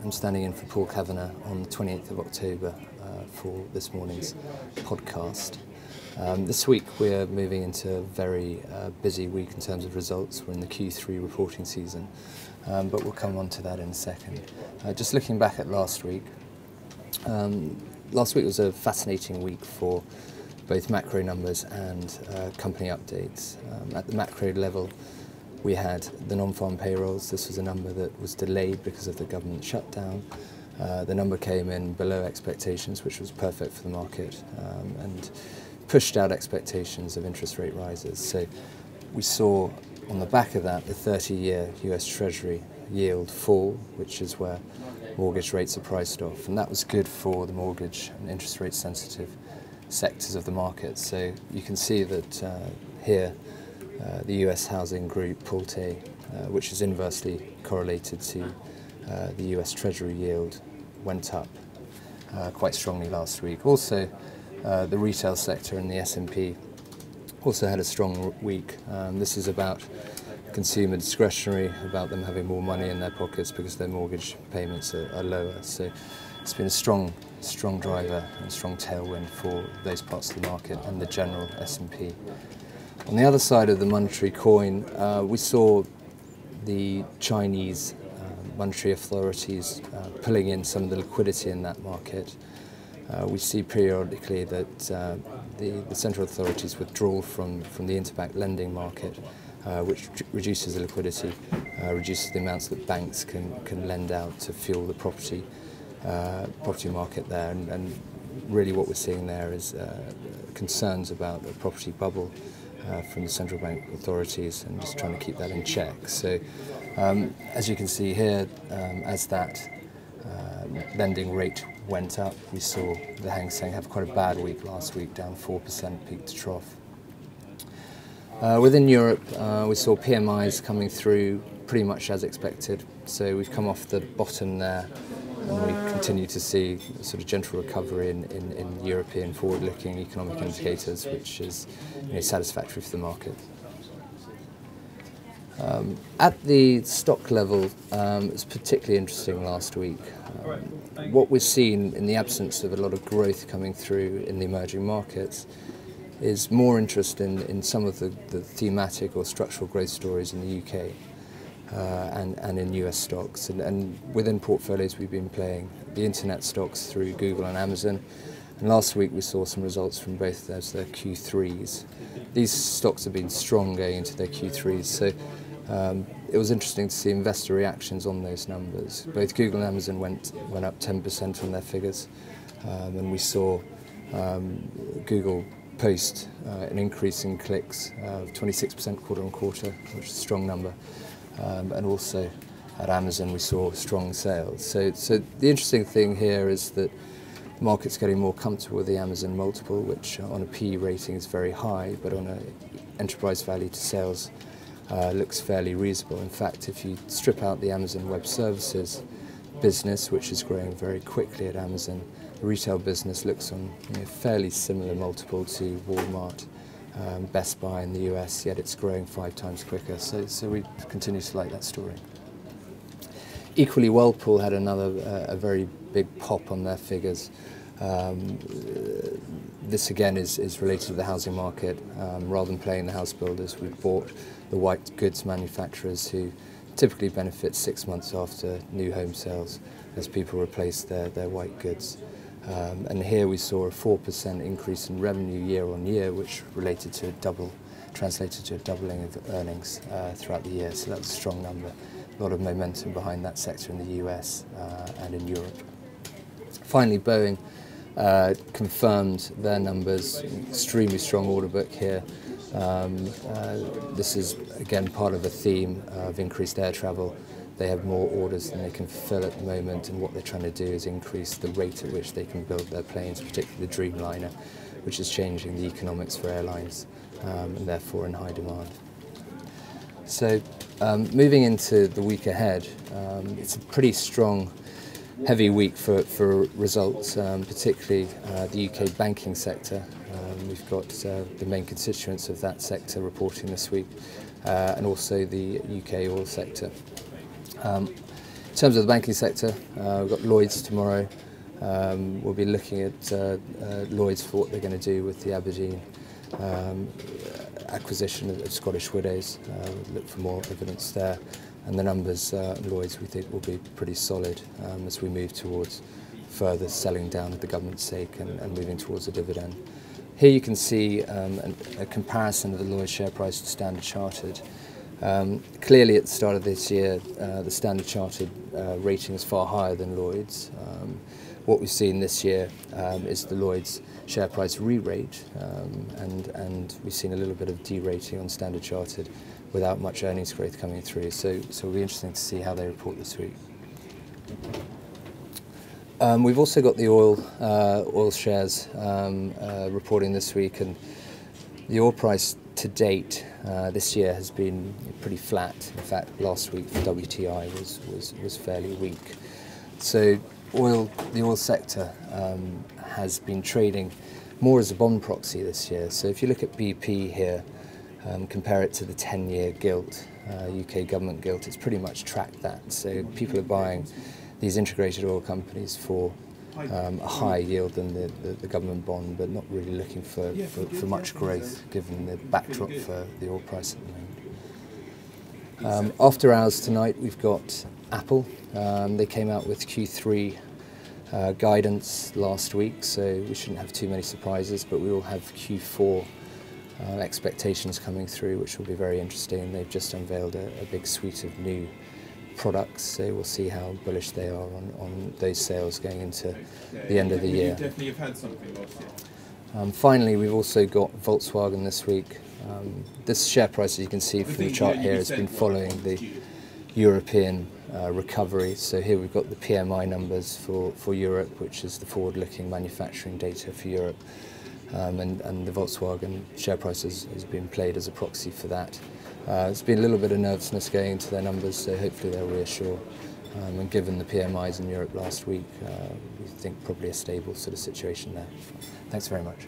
I'm standing in for Paul Kavanagh on the 28th of October uh, for this morning's podcast. Um, this week we're moving into a very uh, busy week in terms of results. We're in the Q3 reporting season, um, but we'll come on to that in a second. Uh, just looking back at last week, um, last week was a fascinating week for both macro numbers and uh, company updates. Um, at the macro level, we had the non-farm payrolls. This was a number that was delayed because of the government shutdown. Uh, the number came in below expectations, which was perfect for the market, um, and pushed out expectations of interest rate rises. So we saw on the back of that the 30-year US Treasury yield fall, which is where mortgage rates are priced off, and that was good for the mortgage and interest rate sensitive sectors of the market. So you can see that uh, here uh, the US housing group Pulte, uh, which is inversely correlated to uh, the US Treasury yield, went up quite strongly last week. Also, the retail sector and the S&P also had a strong week. Um, this is about consumer discretionary, about them having more money in their pockets because their mortgage payments are, are lower. So it's been a strong, strong driver and strong tailwind for those parts of the market and the general S&P. On the other side of the monetary coin, uh, we saw the Chinese uh, monetary authorities uh, pulling in some of the liquidity in that market. Uh, we see periodically that uh, the, the, central authorities withdraw from, from the interbank lending market, uh, which reduces the liquidity, reduces the amounts that banks can, can lend out to fuel the property, property market there. And, and, really what we're seeing there is concerns about a property bubble uh, from the central bank authorities and just trying to keep that in check. So, um, as you can see here, um, as that uh, lending rate went up, we saw the Hang Seng have quite a bad week last week, down 4% peak to trough. Uh, within Europe, uh, we saw PMIs coming through pretty much as expected. So we've come off the bottom there and we continue to see sort of gentle recovery in, in, in European forward-looking economic indicators, which is you know, satisfactory for the market. Um, at the stock level, um, it's particularly interesting last week. Um, what we've seen in the absence of a lot of growth coming through in the emerging markets is more interest in, in some of the, the thematic or structural growth stories in the UK uh, and, and in US stocks. And, and within portfolios, we've been playing the internet stocks through Google and Amazon. And last week, we saw some results from both those, their Q3s. These stocks have been strong going into their Q3s. So um, it was interesting to see investor reactions on those numbers. Both Google and Amazon went, went up 10% on their figures. Um, and we saw um, Google post uh, an increase in clicks of 26% quarter on quarter, which is a strong number um, and also at Amazon we saw strong sales. So, so the interesting thing here is that the market's getting more comfortable with the Amazon multiple, which on a P rating is very high, but on an enterprise value to sales uh, looks fairly reasonable. In fact, if you strip out the Amazon Web Services business, which is growing very quickly at Amazon, the retail business looks on you know, fairly similar multiple to Walmart um, Best Buy in the US, yet it's growing five times quicker. So, so we continue to like that story. Equally, Whirlpool had another uh, a very big pop on their figures. Um, this again is, is related to the housing market. Um, rather than playing the house builders, we bought the white goods manufacturers who typically benefit six months after new home sales as people replace their, their white goods. Um, and here we saw a 4% increase in revenue year on year, which related to a double, translated to a doubling of earnings uh, throughout the year. So that's a strong number. A lot of momentum behind that sector in the US uh, and in Europe. Finally, Boeing uh, confirmed their numbers, extremely strong order book here. Um, uh, this is again part of a theme of increased air travel they have more orders than they can fill at the moment and what they're trying to do is increase the rate at which they can build their planes, particularly the Dreamliner, which is changing the economics for airlines um, and therefore in high demand. So um, moving into the week ahead, um, it's a pretty strong, heavy week for, for results, um, particularly uh, the UK banking sector. Um, we've got uh, the main constituents of that sector reporting this week uh, and also the UK oil sector. Um, In terms of the banking sector, uh, we've got Lloyds tomorrow. Um, we'll be looking at uh, uh, Lloyds for what they're going to do with the Aberdeen um, acquisition of, of Scottish Widows. Uh, we'll look for more evidence there. And the numbers uh, Lloyds we think will be pretty solid um, as we move towards further selling down of the government's stake and, and moving towards a dividend. Here you can see um, a comparison of the Lloyds share price to Standard Chartered. Um, clearly at the start of this year, uh, the Standard Chartered uh, rating is far higher than Lloyds. Um, what we've seen this year um, is the Lloyds share price re-rate um, and, and we've seen a little bit of derating on Standard Chartered without much earnings growth coming through. So, so it'll be interesting to see how they report this week. Um, we've also got the oil uh, oil shares um, uh, reporting this week, and the oil price to date uh, this year has been pretty flat. In fact, last week for WTI was was, was fairly weak. So, oil the oil sector um, has been trading more as a bond proxy this year. So, if you look at BP here, um, compare it to the 10-year gilt, UK uh, government gilt, it's pretty much tracked that. So, people are buying these integrated oil companies for um, a higher yield than the, the, the, government bond, but not really looking for, for, for, much growth given the backdrop for the oil price at the moment. Um, after hours tonight, we've got Apple. Um, they came out with Q3 uh, guidance last week, so we shouldn't have too many surprises, but we will have Q4 uh, expectations coming through, which will be very interesting. They've just unveiled a, a big suite of new products, so we'll see how bullish they are on, on those sales going into the end of the year. definitely have had something last year. Um, finally, we've also got Volkswagen this week. Um, this share price, as you can see from the chart here, has been following the European uh, recovery. So here we've got the PMI numbers for, for Europe, which is the forward-looking manufacturing data for Europe. Um, and, and the Volkswagen share price has, has been played as a proxy for that. Uh, there's been a little bit of nervousness going into their numbers, so hopefully they'll reassure. Um, and given the PMIs in Europe last week, uh, we think probably a stable sort of situation there. Thanks very much.